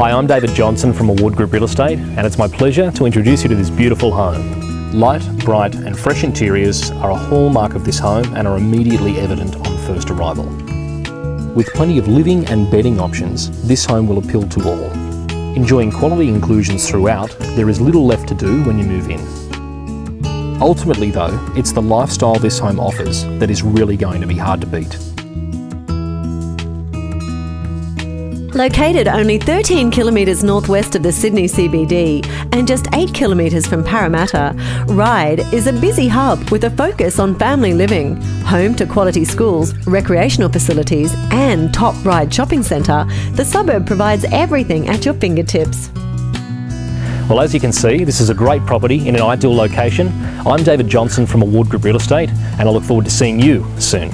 Hi, I'm David Johnson from Award Group Real Estate, and it's my pleasure to introduce you to this beautiful home. Light, bright, and fresh interiors are a hallmark of this home and are immediately evident on first arrival. With plenty of living and bedding options, this home will appeal to all. Enjoying quality inclusions throughout, there is little left to do when you move in. Ultimately though, it's the lifestyle this home offers that is really going to be hard to beat. Located only 13 kilometres northwest of the Sydney CBD and just 8 kilometres from Parramatta, Ryde is a busy hub with a focus on family living. Home to quality schools, recreational facilities, and top Ryde shopping centre, the suburb provides everything at your fingertips. Well, as you can see, this is a great property in an ideal location. I'm David Johnson from Award Group Real Estate, and I look forward to seeing you soon.